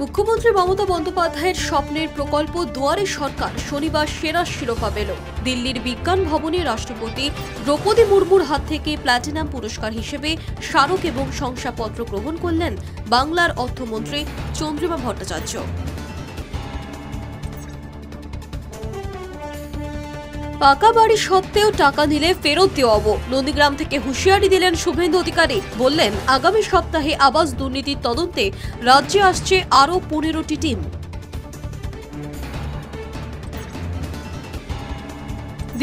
মুখ্যমন্ত্রী মমতা বন্দ্যোপাধ্যায়ের স্বপ্নের প্রকল্প দুয়ারে সরকার শনিবার সেরা শিরোপা পেল। দিল্লির বিজ্ঞান ভবনে রাষ্ট্রপতি দ্রৌপদী মুর্মুর হাত থেকে প্ল্যাটিনাম পুরস্কার হিসেবে স্মারক এবং শংসাপত্র গ্রহণ করলেন বাংলার অর্থমন্ত্রী চন্দ্রিমা ভট্টাচার্য। পাকা বাড়ি সত্ত্বেও টাকা নিলে ফেরত দেওয়াবো। নন্দীগ্রাম থেকে হুঁশিয়ারি দিলেন শুভেন্দু অধিকারী। বললেন, আগামী সপ্তাহে আবাস দুর্নীতির তদন্তে রাজ্যে আসছে আরও পনেরোটি টিম।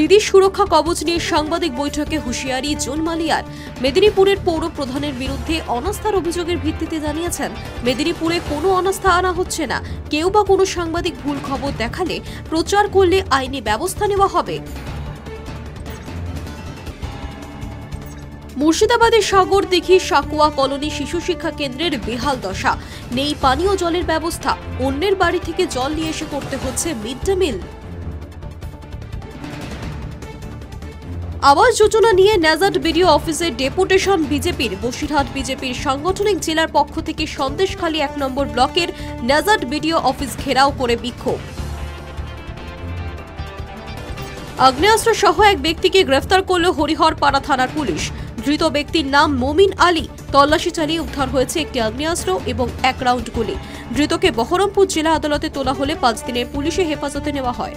দিদির সুরক্ষা কবচ নিয়ে সাংবাদিক বৈঠকে হুঁশিয়ারি জোন মালিয়ার। মেদিনীপুরের পৌর প্রধানের বিরুদ্ধে অনাস্থার অভিযোগের ভিত্তিতে জানিয়েছেন, মেদিনীপুরে কোনো অনাস্থা আনা হচ্ছে না। কেউ বা কোনো সাংবাদিক ভুল খবর দেখালে প্রচার করলে আইনি ব্যবস্থা নেওয়া হবে। মুর্শিদাবাদের সাগর দিঘি সাকুয়া কলোনি শিশু শিক্ষা কেন্দ্রের বেহাল দশা। নেই পানীয় জলের ব্যবস্থা, অন্যের বাড়ি থেকে জল নিয়ে এসে করতে হচ্ছে mid day meal. Awas Yojana নিয়ে ন্যাজাট বিডিও অফিসে ডেপুটেশন বিজেপির, বসিরহাট বিজেপির সাংগঠনিক জেলার পক্ষ থেকে সন্দেশখালী এক নম্বর ব্লকের ন্যাজাট বিডিও অফিস ঘেরাও করে বিক্ষোভ। আগ্নেয়াস্ত্র সহ এক ব্যক্তিকে গ্রেফতার করল হরিহরপাড়া থানার পুলিশ। ধৃত ব্যক্তির নাম মমিন আলী। তল্লাশি চালিয়ে উদ্ধার হয়েছে একটি আগ্নেয়াস্ত্র এবং এক রাউন্ড গুলি। ধৃতকে বহরমপুর জেলা আদালতে তোলা হলে পাঁচ দিনের পুলিশে হেফাজতে নেওয়া হয়।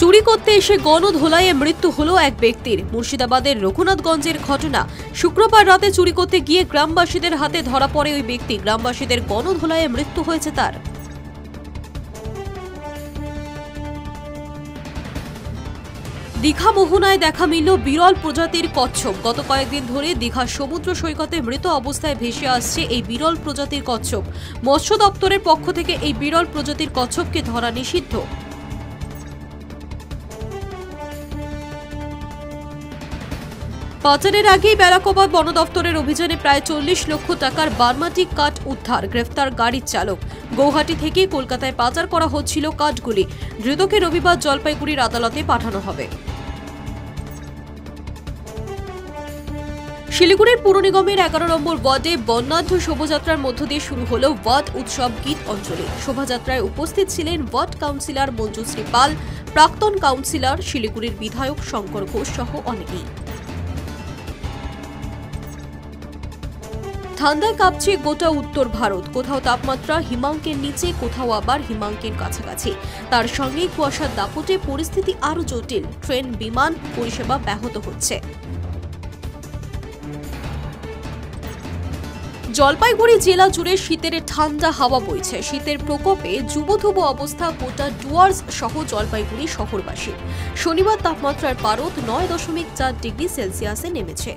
চুরি করতে এসে গণধোলাইয়ে মৃত্যু হলো এক ব্যক্তির। মুর্শিদাবাদের রঘুনাথগঞ্জের ঘটনা। শুক্রবার রাতে চুরি করতে গিয়ে গ্রামবাসীদের হাতে ধরা পড়ে ওই ব্যক্তি। গ্রামবাসীদের গণধোলাইয়ে মৃত্যু হয়েছে তার। দীঘা মোহনায় দেখা মিলল বিরল প্রজাতির কচ্ছপ। গত কয়েকদিন ধরে দীঘা সমুদ্র সৈকতে মৃত অবস্থায় ভেসে আসছে এই বিরল প্রজাতির কচ্ছপ। মৎস্য দপ্তরের পক্ষ থেকে এই বিরল প্রজাতির কচ্ছপকে ধরা নিষিদ্ধ। পাচারের আগেই বেলাকোবাদ বন দফতরের অভিযানে প্রায় চল্লিশ লক্ষ টাকার বার্মাটিক কাঠ উদ্ধার, গ্রেফতার গাড়ির চালক। গৌহাটি থেকে কলকাতায় পাচার করা হচ্ছিল কাঠগুলি। ধৃতকে রবিবার জলপাইগুড়ির আদালতে পাঠানো হবে। শিলিগুড়ির পুর নিগমের এগারো নম্বর ওয়ার্ডে বর্ণাঢ্য শোভাযাত্রার মধ্য দিয়ে শুরু হল ওয়ার্ড উৎসব গীত অঞ্চলে। শোভাযাত্রায় উপস্থিত ছিলেন ওয়ার্ড কাউন্সিলর মঞ্জুশ্রী পাল, প্রাক্তন কাউন্সিলর শিলিগুড়ির বিধায়ক শঙ্কর ঘোষ সহ অনেকেই। ঠান্ডায় কাঁপছে গোটা উত্তর ভারত। কোথাও তাপমাত্রা হিমাঙ্কের নিচে, কোথাও আবার হিমাঙ্কের কাছাকাছি। তার সঙ্গে কুয়াশার দাপটে পরিস্থিতি আরও জটিল। ট্রেন, বিমান, পরিষেবা ব্যাহত হচ্ছে। জলপাইগুড়ি জেলা জুড়ে শীতের ঠান্ডা হাওয়া বইছে। শীতের প্রকোপে যুবধুব অবস্থা গোটা ডুয়ার্স সহ জলপাইগুড়ি শহরবাসী। শনিবার তাপমাত্রার পারদ নয় দশমিক চার ডিগ্রি সেলসিয়াসে নেমেছে।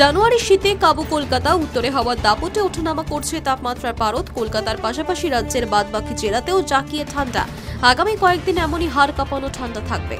জানুয়ারি শীতে কাবু কলকাতা, উত্তরে হওয়ার দাপটে ওঠানামা করছে তাপমাত্রার পারদ। কলকাতার পাশাপাশি রাজ্যের বাদবাকি জেলাতেও জাঁকিয়ে ঠান্ডা। আগামী কয়েকদিন এমনই হাড় কাঁপানো ঠান্ডা থাকবে।